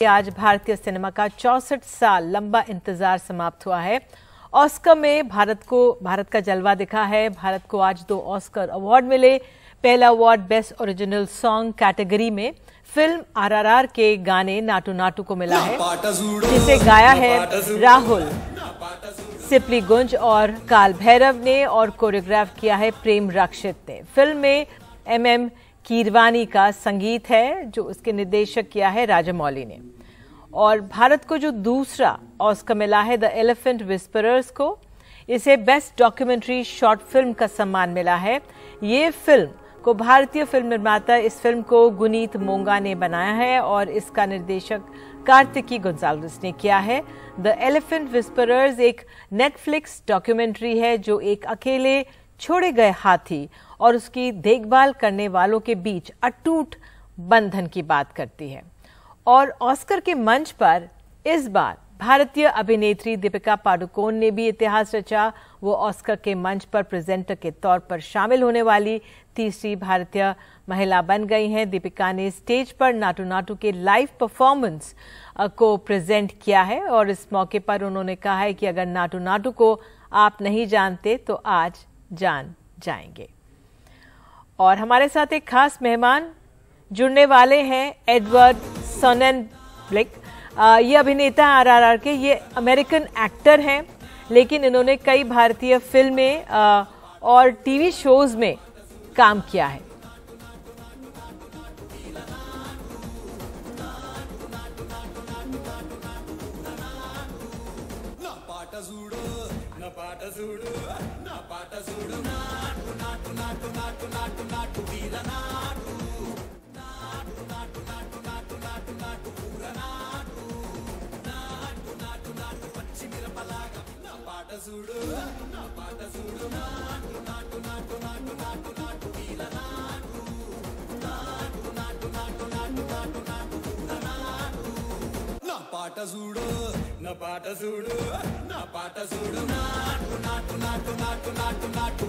आज भारतीय सिनेमा का चौसठ साल लंबा इंतज़ार समाप्त हुआ है। ऑस्कर में भारत को, भारत का जलवा दिखा है। भारत को आज दो ऑस्कर अवार्ड मिले। पहला award best original song category में फ़िल्म आरआरआर के गाने नाटू नाटू को मिला है, जिसे गाया है राहुल। सिपली गुंज और काल भैरव ने और कोरियोग्राफ किया है प्रेम रक्षित ने। फ़िल्म में एम एम कीरवानी का संगीत है, जो उसके निर्देशक किया है राजामौली ने। और भारत को जो दूसरा ऑस्कर मिला है द एलिफेंट विस्परर्स को, इसे बेस्ट डॉक्यूमेंट्री शॉर्ट फ़िल्म का सम्मान मिला है। ये फ़िल्म को भारतीय फ़िल्म निर्माता इस फ़िल्म को गुनीत मोंगा ने बनाया है और इसका निर्देशक कार्तिकी गुंजाल्विस ने किया है। द एलिफेंट विस्परर्स एक नेटफ्लिक्स डॉक्यूमेंट्री है, जो एक अकेले छोड़े गए हाथी और उसकी देखभाल करने वालों के बीच अटूट बंधन की बात करती है। और ऑस्कर के मंच पर इस बार भारतीय अभिनेत्री दीपिका पादुकोण ने भी इतिहास रचा। वो ऑस्कर के मंच पर प्रेजेंटर के तौर पर शामिल होने वाली तीसरी भारतीय महिला बन गई हैं। दीपिका ने स्टेज पर नाटू नाटू के लाइव परफॉर्मेंस को प्रेजेंट किया है और इस मौके पर उन्होंने कहा है कि अगर नाटू नाटू को आप नहीं जानते तो आज जान जाएँगे। और हमारे साथ एक खास मेहमान जुड़ने वाले हैं, एडवर्ड सोनन ब्लिक। ये अभिनेता आरआरआर के, ये अमेरिकन एक्टर हैं, लेकिन इन्होंने कई भारतीय फ़िल्में और टीवी शोज़ में काम किया है। పాట చూడు నా పాట చూడు నాటు నాటు నాటు నాటు నాటు నాటు నీల నాటు నాటు నాటు నాటు నాటు నాటు నాటు పూర నాటు నా పాట చూడు నా పాట చూడు నా పాట చూడు నాటు నాటు నాటు నాటు నాటు నాటు